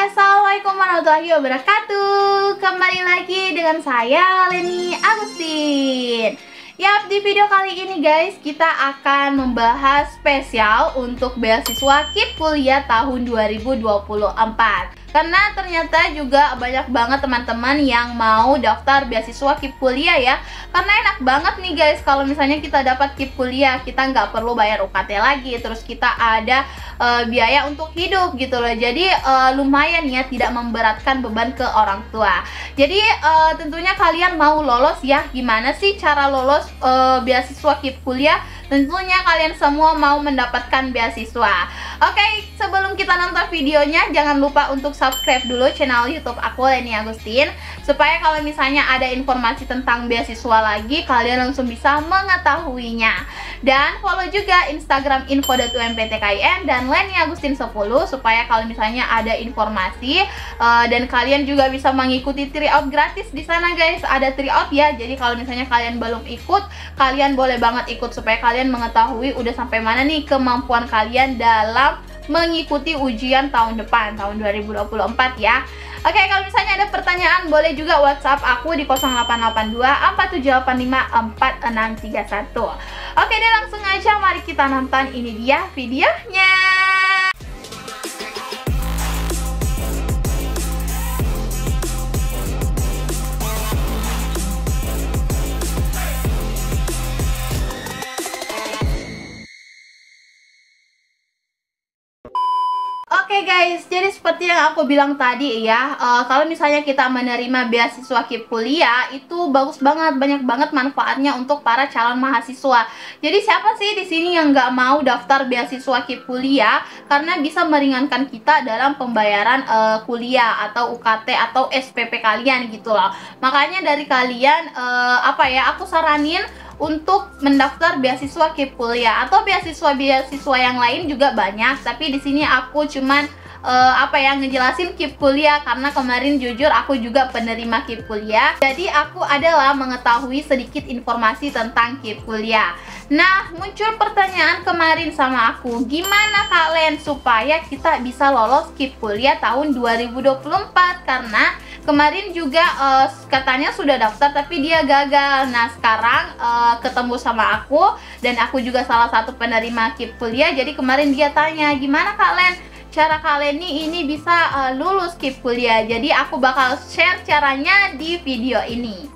Assalamualaikum warahmatullahi wabarakatuh. Kembali lagi dengan saya Leni Agustin. Yap, di video kali ini guys kita akan membahas spesial untuk beasiswa KIP kuliah tahun 2024 karena ternyata juga banyak banget teman-teman yang mau daftar beasiswa KIP kuliah ya. Karena enak banget nih guys kalau misalnya kita dapat KIP kuliah kita nggak perlu bayar UKT lagi terus kita ada uh, biaya untuk hidup gitu loh. Jadi uh, lumayan ya tidak memberatkan beban ke orang tua. Jadi uh, tentunya kalian mau lolos ya gimana sih cara lolos beasiswa KIP kuliah? Tentunya kalian semua mau mendapatkan beasiswa oke sebelum kita nonton videonya jangan lupa untuk subscribe dulu channel youtube aku Leni Agustin. Supaya kalau misalnya ada informasi tentang beasiswa lagi kalian langsung bisa mengetahuinya. Dan follow juga instagram info.umptkn dan Leni Agustin 10 supaya kalau misalnya ada informasi uh, dan kalian juga bisa mengikuti tryout gratis. Di sana guys ada tryout ya. Jadi kalau misalnya kalian belum ikut kalian boleh banget ikut supaya kalian mengetahui udah sampai mana nih kemampuan kalian dalam mengikuti ujian tahun depan tahun 2024 ya Oke, kalau misalnya ada pertanyaan boleh juga WhatsApp aku di 0882 4785 4631. Oke deh, langsung aja mari kita nonton ini dia videonya. Oke okay guys, jadi seperti yang aku bilang tadi ya, uh, kalau misalnya kita menerima beasiswa KIP kuliah itu bagus banget, banyak banget manfaatnya untuk para calon mahasiswa. Jadi siapa sih di sini yang nggak mau daftar beasiswa KIP kuliah karena bisa meringankan kita dalam pembayaran uh, kuliah atau UKT atau SPP kalian gitu loh. Makanya dari kalian uh, apa ya, aku saranin untuk mendaftar beasiswa KIP kuliah. Atau beasiswa-beasiswa yang lain juga banyak tapi di sini aku cuman uh, apa ya ngejelasin KIP kuliah karena kemarin jujur aku juga penerima KIP kuliah. Jadi aku adalah mengetahui sedikit informasi tentang KIP kuliah. Nah, muncul pertanyaan kemarin sama aku, gimana kalian supaya kita bisa lolos KIP kuliah tahun 2024 karena kemarin juga uh, katanya sudah daftar tapi dia gagal. Nah sekarang uh, ketemu sama aku dan aku juga salah satu penerima KIP kuliah. Jadi kemarin dia tanya gimana kalian cara kalian nih ini bisa uh, lulus KIP kuliah? Jadi aku bakal share caranya di video ini.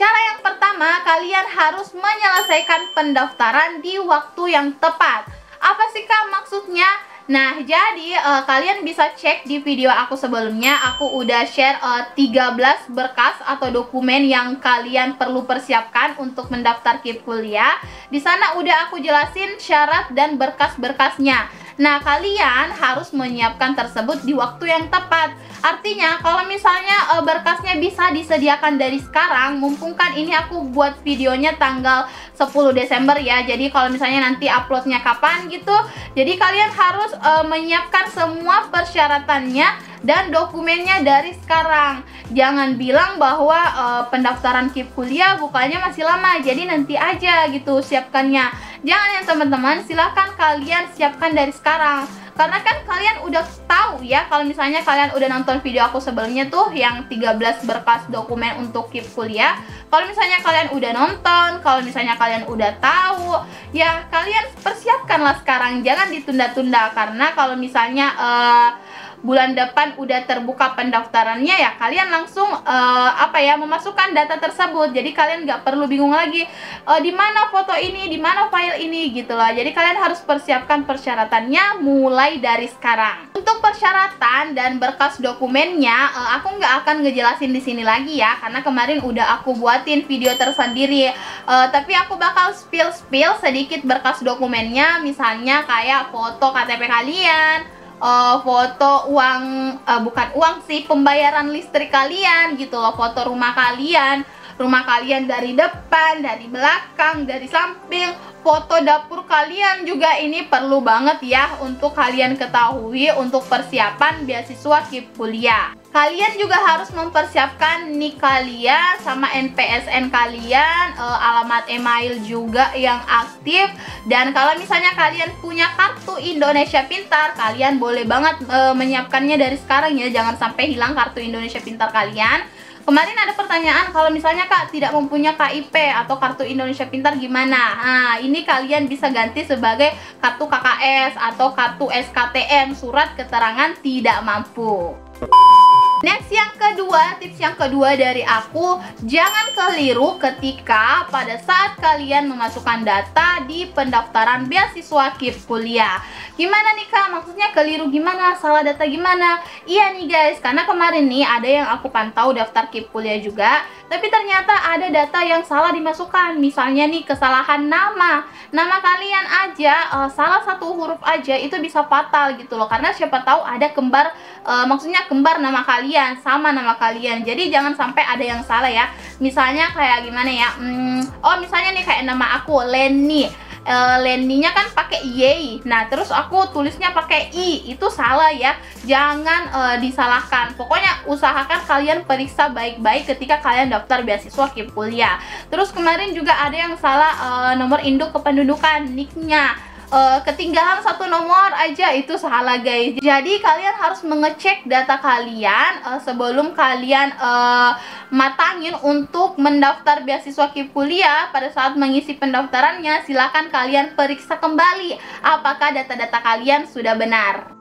Cara yang pertama, kalian harus menyelesaikan pendaftaran di waktu yang tepat. Apa sih kak maksudnya? Nah, jadi uh, kalian bisa cek di video aku sebelumnya, aku udah share uh, eh, 13 berkas atau dokumen yang kalian perlu persiapkan untuk mendaftar KIP kuliah. Di sana udah aku jelasin syarat dan berkas-berkasnya. Nah, kalian harus menyiapkan tersebut di waktu yang tepat. Artinya, kalau misalnya uh, berkasnya bisa disediakan dari sekarang, mumpung kan ini aku buat videonya tanggal 10 Desember ya jadi kalau misalnya nanti uploadnya kapan gitu jadi kalian harus uh, menyiapkan semua persyaratannya dan dokumennya dari sekarang. Jangan bilang bahwa uh, pendaftaran KIP kuliah bukanya masih lama jadi nanti aja gitu siapkannya. Jangan ya teman-teman silahkan kalian siapkan dari sekarang. Karena kan kalian udah tahu ya kalau misalnya kalian udah nonton video aku sebelumnya tuh yang 13 berkas dokumen untuk KIP kuliah. Kalau misalnya kalian udah nonton kalau misalnya kalian udah tahu ya kalian persiapkanlah sekarang. Jangan ditunda-tunda karena kalau misalnya uh, bulan depan udah terbuka pendaftarannya ya kalian langsung uh, apa ya memasukkan data tersebut. Jadi kalian nggak perlu bingung lagi uh, di mana foto ini di mana file ini gitu loh. Jadi kalian harus persiapkan persyaratannya mulai dari sekarang. Untuk persyaratan dan berkas dokumennya uh, aku nggak akan ngejelasin di sini lagi ya karena kemarin udah aku buatin video tersendiri. Uh, tapi aku bakal spill spill sedikit berkas dokumennya misalnya kayak foto KTP kalian uh, foto uang uh, bukan uang sih pembayaran listrik kalian gitu loh. Foto rumah kalian rumah kalian dari depan dari belakang dari samping. Foto dapur kalian juga ini perlu banget ya untuk kalian ketahui untuk persiapan beasiswa KIP kuliah Kalian juga harus mempersiapkan nik kalian sama NPSN kalian, e, alamat email juga yang aktif dan kalau misalnya kalian punya kartu Indonesia Pintar, kalian boleh banget e, menyiapkannya dari sekarang ya, jangan sampai hilang kartu Indonesia Pintar kalian. Kemarin ada pertanyaan kalau misalnya Kak tidak mempunyai KIP atau kartu Indonesia Pintar gimana? Nah, ini kalian bisa ganti sebagai kartu KKS atau kartu SKTM, surat keterangan tidak mampu. Next yang kedua, tips yang kedua dari aku, jangan keliru ketika pada saat kalian memasukkan data di pendaftaran beasiswa KIP kuliah. Gimana nih Kak? Maksudnya keliru gimana? Salah data gimana? Iya nih guys, karena kemarin nih ada yang aku pantau daftar KIP kuliah juga, tapi ternyata ada data yang salah dimasukkan. Misalnya nih kesalahan nama. Nama kalian aja uh, salah satu huruf aja itu bisa fatal gitu loh. Karena siapa tahu ada kembar uh, maksudnya kembar nama kalian sama nama kalian. Jadi jangan sampai ada yang salah ya. Misalnya kayak gimana ya? Hmm, oh misalnya nih kayak nama aku Lenny uh, Lenny-nya kan pakai Y. Nah, terus aku tulisnya pakai I. Itu salah ya. Jangan uh, disalahkan. Pokoknya usahakan kalian periksa baik-baik ketika kalian daftar beasiswa kuliah. Terus kemarin juga ada yang salah uh, nomor induk kependudukan, nicknya uh, ketinggalan satu nomor aja itu salah guys. Jadi kalian harus mengecek data kalian uh, sebelum kalian uh, matangin untuk mendaftar beasiswa KIP pada saat mengisi pendaftarannya silahkan kalian periksa kembali apakah data-data kalian sudah benar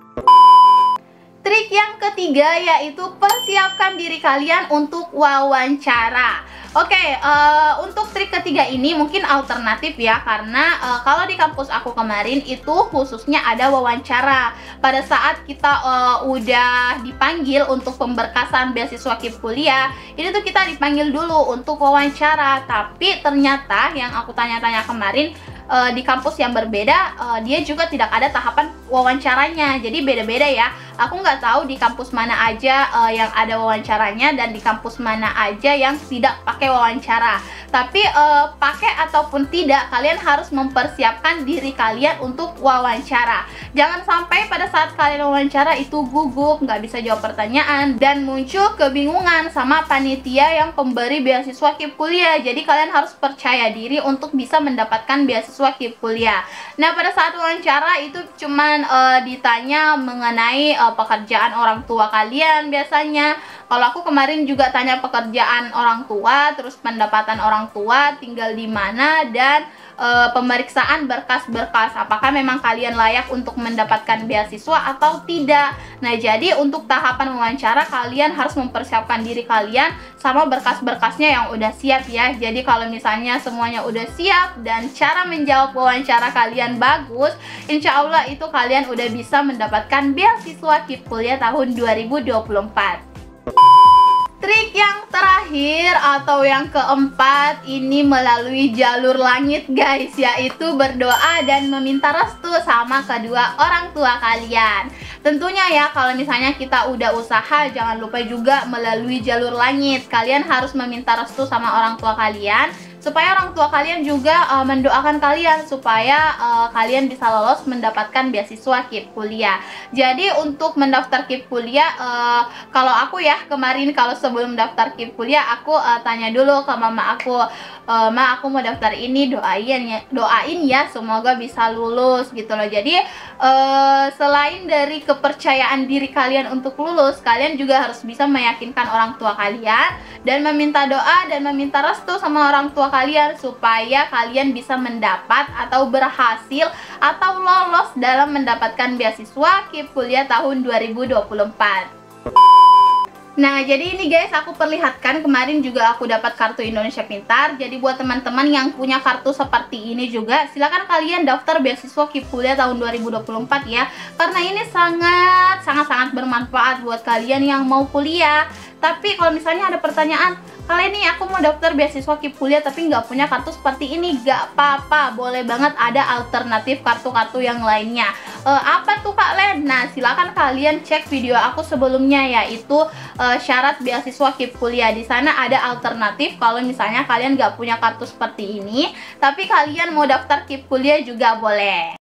Trik yang ketiga yaitu persiapkan diri kalian untuk wawancara. Oke, okay, uh, untuk trik ketiga ini mungkin alternatif ya karena uh, kalau di kampus aku kemarin itu khususnya ada wawancara. Pada saat kita uh, udah dipanggil untuk pemberkasan beasiswa KIP kuliah, ini tuh kita dipanggil dulu untuk wawancara. Tapi ternyata yang aku tanya-tanya kemarin uh, di kampus yang berbeda uh, dia juga tidak ada tahapan wawancaranya. Jadi beda-beda ya. Aku nggak tahu di kampus mana aja uh, yang ada wawancaranya dan di kampus mana aja yang tidak pakai wawancara tapi uh, pakai ataupun tidak kalian harus mempersiapkan diri kalian untuk wawancara jangan sampai pada saat kalian wawancara itu gugup nggak bisa jawab pertanyaan dan muncul kebingungan sama panitia yang pemberi beasiswa KIP kuliah jadi kalian harus percaya diri untuk bisa mendapatkan beasiswa KIP kuliah. Nah, pada saat wawancara itu cuman uh, ditanya mengenai uh, pekerjaan orang tua kalian biasanya. Kalau aku kemarin juga tanya pekerjaan orang tua, terus pendapatan orang tua, tinggal di mana dan e, pemeriksaan berkas-berkas apakah memang kalian layak untuk mendapatkan beasiswa atau tidak. Nah, jadi untuk tahapan wawancara kalian harus mempersiapkan diri kalian sama berkas-berkasnya yang udah siap ya. Jadi kalau misalnya semuanya udah siap dan cara menjawab wawancara kalian bagus, insya Allah itu kalian udah bisa mendapatkan beasiswa KIP kuliah tahun 2024. Trik yang terakhir atau yang keempat ini melalui jalur langit guys Yaitu berdoa dan meminta restu sama kedua orang tua kalian. Tentunya ya kalau misalnya kita udah usaha jangan lupa juga melalui jalur langit. Kalian harus meminta restu sama orang tua kalian supaya orang tua kalian juga uh, mendoakan kalian supaya uh, kalian bisa lolos mendapatkan beasiswa KIP kuliah. Jadi untuk mendaftar KIP kuliah uh, kalau aku ya kemarin kalau sebelum daftar KIP kuliah aku uh, tanya dulu ke mama aku uh, ma aku mau daftar ini doain ya doain ya semoga bisa lulus gitu loh. Jadi uh, selain dari kepercayaan diri kalian untuk lulus, kalian juga harus bisa meyakinkan orang tua kalian dan meminta doa dan meminta restu sama orang tua kalian supaya kalian bisa mendapat atau berhasil atau lolos dalam mendapatkan beasiswa KIP kuliah tahun 2024. Nah, jadi ini guys, aku perlihatkan kemarin juga aku dapat kartu Indonesia Pintar. Jadi buat teman-teman yang punya kartu seperti ini juga, silakan kalian daftar beasiswa KIP kuliah tahun 2024 ya. Karena ini sangat sangat sangat bermanfaat buat kalian yang mau kuliah. Tapi kalau misalnya ada pertanyaan, kalian nih aku mau daftar beasiswa kuliah tapi nggak punya kartu seperti ini gak apa-apa boleh banget ada alternatif kartu-kartu yang lainnya. E, apa tuh Kak Len? Nah silakan kalian cek video aku sebelumnya yaitu e, syarat beasiswa kuliah di sana ada alternatif kalau misalnya kalian nggak punya kartu seperti ini tapi kalian mau daftar kuliah juga boleh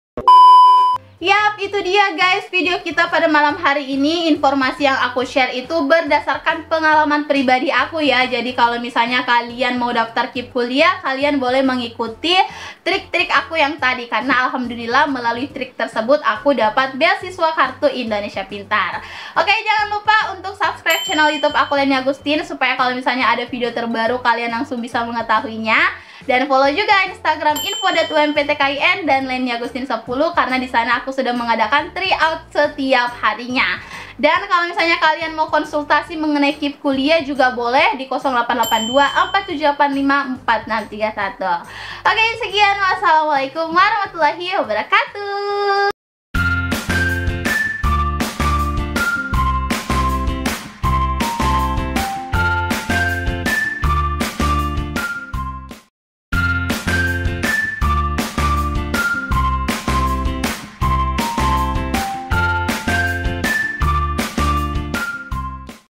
Yap, itu dia guys video kita pada malam hari ini. Informasi yang aku share itu berdasarkan pengalaman pribadi aku ya. Jadi kalau misalnya kalian mau daftar KIP kuliah Kalian boleh mengikuti trik-trik aku yang tadi. Karena Alhamdulillah melalui trik tersebut aku dapat beasiswa kartu Indonesia Pintar. Oke, jangan lupa untuk subscribe channel youtube aku Leni Agustin Supaya kalau misalnya ada video terbaru kalian langsung bisa mengetahuinya dan follow juga Instagram info.umptkin dan Leni Agustin 10 karena di sana aku sudah mengadakan tryout setiap harinya. Dan kalau misalnya kalian mau konsultasi mengenai KIP kuliah juga boleh di 0882 4785 4631. Oke, sekian. Wassalamualaikum warahmatullahi wabarakatuh.